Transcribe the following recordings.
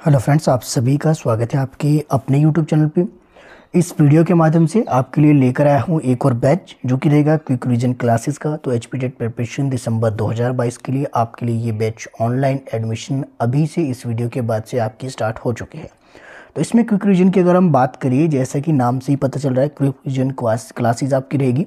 Hello friends, आप सभी का स्वागत है आपके अपने यूट्यूब चैनल पे। इस वीडियो के माध्यम से आपके लिए लेकर आया हूँ एक और बैच जो कि रहेगा क्विक रिविजन क्लासेस का। तो H P TET preparation December 2022 के लिए आपके लिए ये बैच ऑनलाइन एडमिशन अभी से इस वीडियो के बाद से आपकी स्टार्ट हो चुके हैं। तो इसमें क्विक रिविजन की अगर हम बात करिए, जैसा कि नाम से ही पता चल रहा है क्विक रिविजन क्लासेज आपकी रहेगी।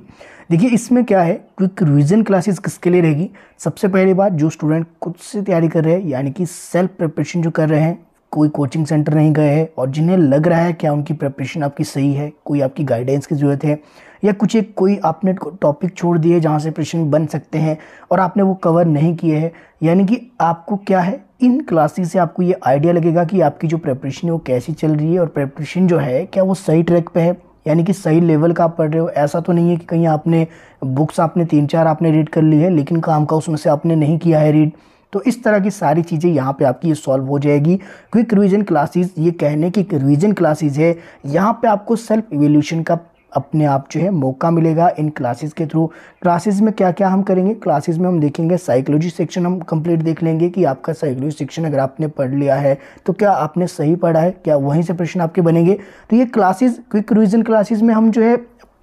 देखिए, इसमें क्या है? क्विक रिविजन क्लासेस किसके लिए रहेगी? सबसे पहली बात, जो स्टूडेंट खुद से तैयारी कर रहे हैं, यानी कि सेल्फ प्रिपरेशन जो कर रहे हैं कोई कोचिंग सेंटर नहीं गए हैं और जिन्हें लग रहा है क्या उनकी प्रिपरेशन आपकी सही है, कोई आपकी गाइडेंस की ज़रूरत है, या कुछ एक कोई आपने टॉपिक छोड़ दिए जहाँ से प्रश्न बन सकते हैं और आपने वो कवर नहीं किए हैं, यानी कि आपको क्या है, इन क्लासेस से आपको ये आइडिया लगेगा कि आपकी जो प्रिपरेशन है वो कैसी चल रही है और प्रिपरेशन जो है क्या वो सही ट्रैक पे है, यानी कि सही लेवल का आप पढ़ रहे हो। ऐसा तो नहीं है कि कहीं आपने बुक्स आपने तीन चार आपने रीड कर ली है, लेकिन काम का उसमें से आपने नहीं किया है रीड तो इस तरह की सारी चीज़ें यहाँ पे आपकी सॉल्व हो जाएगी। क्विक रिवीजन क्लासेस ये कहने की रिवीजन क्लासेस है। यहाँ पे आपको सेल्फ इवेल्यूशन का अपने आप जो है मौका मिलेगा इन क्लासेस के थ्रू क्लासेस में क्या क्या हम करेंगे? क्लासेस में हम देखेंगे साइकोलॉजी सेक्शन हम कंप्लीट देख लेंगे कि आपका साइकोलॉजी सेक्शन अगर आपने पढ़ लिया है तो क्या आपने सही पढ़ा है? क्या वहीं से प्रश्न आपके बनेंगे? तो ये क्लासेस क्विक रिविजन क्लासेस में हम जो है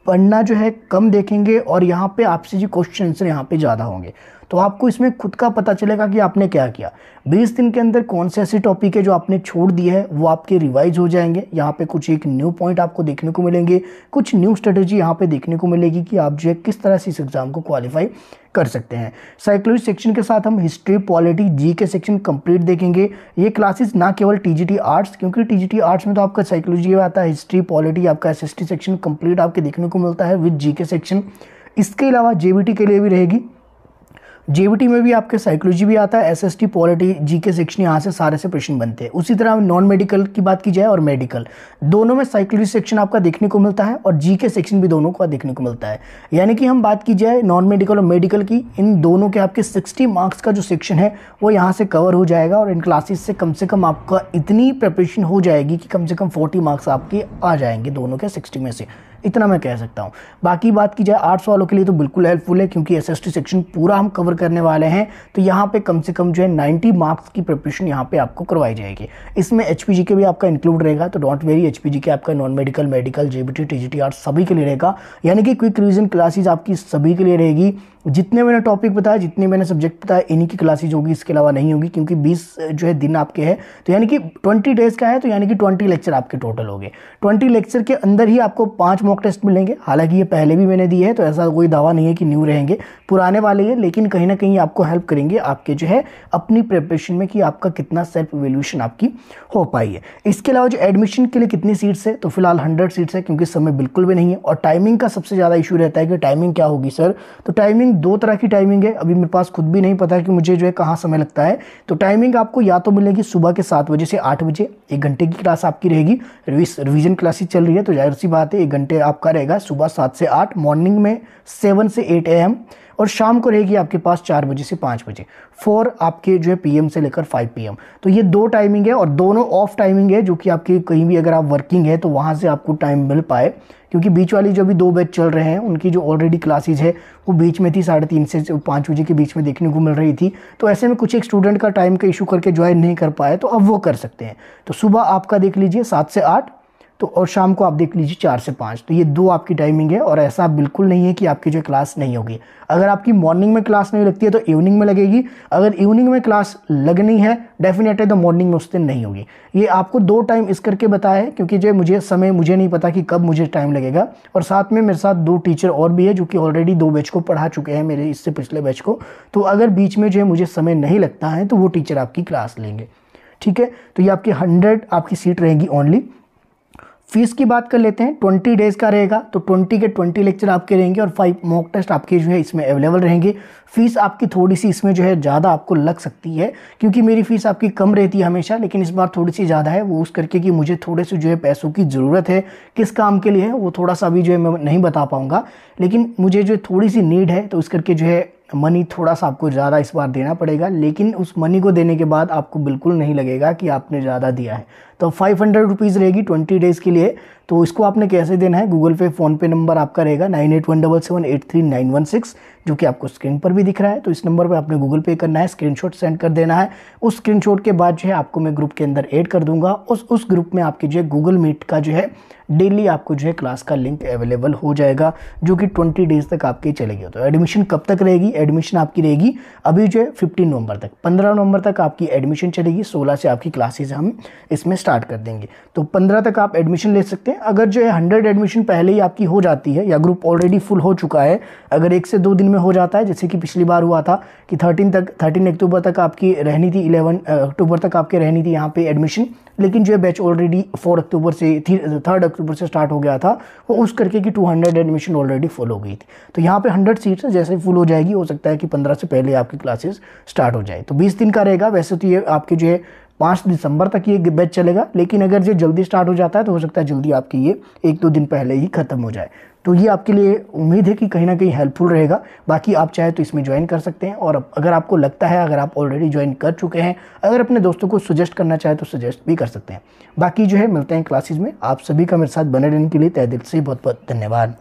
पढ़ना जो है कम देखेंगे और यहाँ पे आपसे जो क्वेश्चन आंसर यहाँ पे ज़्यादा होंगे। तो आपको इसमें खुद का पता चलेगा कि आपने क्या किया। 20 दिन के अंदर कौन से ऐसे टॉपिक है जो आपने छोड़ दिए है, वो आपके रिवाइज हो जाएँगे। यहाँ पे कुछ एक न्यू पॉइंट आपको देखने को मिलेंगे। कुछ न्यू स्ट्रेटेजी यहाँ पे देखने को मिलेगी कि आप जो है किस तरह से इस एग्ज़ाम को क्वालिफाई कर सकते हैं। साइकोलॉजी सेक्शन के साथ हम history polity G K section complete देखेंगे। ये क्लासेस ना केवल टीजीटी आर्ट्स क्योंकि टीजीटी आर्ट्स में तो आपका साइकोलॉजी आता है हिस्ट्री पॉलिटी आपका एसएसटी सेक्शन कंप्लीट आपके देखने को मिलता है विद जी के सेक्शन इसके अलावा जेबीटी के लिए भी रहेगी। जेबीटी में भी आपके साइकोलॉजी भी आता है एसएसटी पॉलिटी जीके सेक्शन यहाँ से सारे से प्रश्न बनते हैं। उसी तरह नॉन मेडिकल की बात की जाए और मेडिकल दोनों में साइकोलॉजी सेक्शन आपका देखने को मिलता है और जीके सेक्शन भी दोनों का देखने को मिलता है। यानी कि हम बात की जाए नॉन मेडिकल और मेडिकल की, इन दोनों के आपके सिक्सटी मार्क्स का जो सेक्शन है, वो यहाँ से कवर हो जाएगा और इन क्लासेस से कम से कम आपका इतनी प्रिपरेशन हो जाएगी कि कम से कम फोर्टी मार्क्स आपके आ जाएँगे दोनों के सिक्सटी में से। इतना मैं कह सकता हूँ। बाकी बात की जाए आर्ट्स वालों के लिए तो बिल्कुल हेल्पफुल है, क्योंकि एस सेक्शन पूरा हम कवर करने वाले हैं तो यहाँ पे कम से कम जो है 90 मार्क्स की प्रिपरेशन यहाँ पे आपको करवाई जाएगी। इसमें एचपीजी के भी आपका इंक्लूड रहेगा तो डॉट वेरी एच के आपका non medical medical JBT TGT सभी के लिए रहेगा। यानी कि क्विक रिविजन क्लासेज आपकी सभी के लिए रहेगी। जितने मैंने टॉपिक बताया जितने मैंने सब्जेक्ट बताया इन्हीं की क्लासेज होगी, इसके अलावा नहीं होगी, क्योंकि 20 जो है दिन आपके हैं। तो यानी कि 20 डेज़ का है तो यानी कि 20 लेक्चर आपके टोटल हो गए। 20 लेक्चर के अंदर ही आपको पाँच मॉक टेस्ट मिलेंगे। हालाँकि ये पहले भी मैंने दिए है तो ऐसा कोई दावा नहीं है कि न्यू रहेंगे। पुराने वाले हैं, लेकिन कहीं ना कहीं आपको हेल्प करेंगे आपके जो है, अपनी प्रिपरेशन में कि आपका कितना सेल्फ इवेल्यूशन आपकी हो पाई है। इसके अलावा जो एडमिशन के लिए कितनी सीट्स है तो फ़िलहाल हंड्रेड सीट्स है, क्योंकि समय बिल्कुल भी नहीं है। और टाइमिंग का सबसे ज़्यादा इशू रहता है कि टाइमिंग क्या होगी सर तो टाइमिंग दो तरह की टाइमिंग है। अभी मेरे पास खुद भी नहीं पता कि मुझे जो है कहाँ समय लगता है। तो टाइमिंग आपको या तो मिलेगी सुबह के सात बजे से आठ बजे, एक घंटे की क्लास आपकी रहेगी। रिविजन क्लासेस चल रही है तो ज़ाहिर सी बात है, एक घंटे आपका रहेगा सुबह सात से आठ मॉर्निंग में सेवन से एट ए और शाम को रहेगी आपके पास चार बजे से पाँच बजे। फोर आपके जो है पीएम से लेकर फाइव पीएम तो ये दो टाइमिंग है और दोनों ऑफ़ टाइमिंग है, जो कि आपके कहीं भी अगर आप वर्किंग है तो वहाँ से आपको टाइम मिल पाए। क्योंकि बीच वाली जो भी दो बैच चल रहे हैं, उनकी जो ऑलरेडी क्लासेज है, वो बीच में थी, साढ़े तीन से पाँच बजे के बीच में देखने को मिल रही थी। तो ऐसे में कुछ एक स्टूडेंट का टाइम का इशू करके ज्वाइन नहीं कर पाए तो अब वो कर सकते हैं। तो सुबह आपका देख लीजिए, सात से आठ तो और शाम को आप देख लीजिए चार से पाँच। तो ये दो आपकी टाइमिंग है और ऐसा बिल्कुल नहीं है कि आपकी जो क्लास नहीं होगी। अगर आपकी मॉर्निंग में क्लास नहीं लगती है तो इवनिंग में लगेगी। अगर इवनिंग में क्लास लगनी है डेफिनेटली तो मॉर्निंग में उस दिन नहीं होगी। ये आपको दो टाइम इस करके बताया है, क्योंकि जो मुझे समय, मुझे नहीं पता कि कब मुझे टाइम लगेगा। और साथ में मेरे साथ दो टीचर और भी है, जो कि ऑलरेडी दो बैच को पढ़ा चुके हैं मेरे इससे पिछले बैच को। तो अगर बीच में जो है मुझे समय नहीं लगता है तो वो टीचर आपकी क्लास लेंगे। ठीक है? तो ये आपकी हंड्रेड आपकी सीट रहेगी ओनली फ़ीस की बात कर लेते हैं, ट्वेंटी डेज़ का रहेगा तो ट्वेंटी के ट्वेंटी लेक्चर आपके रहेंगे और फाइव मॉक टेस्ट आपके जो है इसमें अवेलेबल रहेंगे। फ़ीस आपकी थोड़ी सी इसमें जो है ज़्यादा आपको लग सकती है, क्योंकि मेरी फ़ीस आपकी कम रहती है हमेशा, लेकिन इस बार थोड़ी सी ज़्यादा है, वो उस करके कि मुझे थोड़े से जो है पैसों की ज़रूरत है, किस काम के लिए है, वो थोड़ा सा अभी जो है मैं नहीं बता पाऊँगा। लेकिन मुझे जो थोड़ी सी नीड है तो उस करके जो है मनी थोड़ा सा आपको ज़्यादा इस बार देना पड़ेगा, लेकिन उस मनी को देने के बाद आपको बिल्कुल नहीं लगेगा कि आपने ज़्यादा दिया है। तो फाइव हंड्रेड रुपीज़ रहेगी ट्वेंटी डेज़ के लिए। तो इसको आपने कैसे देना है? गूगल पे फ़ोन पे नंबर आपका रहेगा nine eight one double seven eight three nine one six जो कि आपको स्क्रीन पर भी दिख रहा है। तो इस नंबर पे आपने गूगल पे करना है स्क्रीनशॉट सेंड कर देना है। उस स्क्रीनशॉट के बाद जो है आपको मैं ग्रुप के अंदर ऐड कर दूँगा। उस उस ग्रुप में आपके जो है गूगल मीट का जो है डेली आपको जो है क्लास का लिंक अवेलेबल हो जाएगा, जो कि ट्वेंटी डेज़ तक आपकी चलेगी। तो एडमिशन कब तक रहेगी? एडमिशन आपकी रहेगी अभी जो है फिफ्टीन नवंबर तक। पंद्रह नवंबर तक आपकी एडमिशन चलेगी, सोलह से आपकी क्लासेज हम इसमें स्टार्ट कर देंगे। तो पंद्रह तक आप एडमिशन ले सकते हैं। अगर जो है हंड्रेड एडमिशन पहले ही आपकी हो जाती है या ग्रुप ऑलरेडी फुल हो चुका है, अगर एक से दो दिन में हो जाता है, जैसे कि पिछली बार हुआ था कि थर्टीन तक थर्टीन अक्टूबर तक आपकी रहनी थी इलेवन अक्टूबर तक आपकी रहनी थी यहाँ पर एडमिशन लेकिन जो है बैच ऑलरेडी फोर अक्टूबर से थर्ड अक्टूबर से स्टार्ट हो गया था, वो उस करके कि 200 एडमिशन ऑलरेडी फुल हो गई थी। तो यहाँ पे 100 सीट्स जैसे फुल हो जाएगी, हो सकता है कि 15 से पहले आपकी क्लासेस स्टार्ट हो जाए। तो 20 दिन का रहेगा। वैसे तो ये आपके जो है पाँच दिसंबर तक ये बैच चलेगा, लेकिन अगर ये जल्दी स्टार्ट हो जाता है तो हो सकता है जल्दी आपकी ये एक दो दिन पहले ही ख़त्म हो जाए। तो ये आपके लिए उम्मीद है कि कहीं ना कहीं हेल्पफुल रहेगा। बाकी आप चाहे तो इसमें ज्वाइन कर सकते हैं, और अगर आपको लगता है, अगर आप ऑलरेडी ज्वाइन कर चुके हैं, अगर अपने दोस्तों को सजेस्ट करना चाहे तो सजेस्ट भी कर सकते हैं। बाकी जो है, मिलते हैं क्लासेज में। आप सभी का मेरे साथ बने रहने के लिए तय दिल से बहुत बहुत धन्यवाद।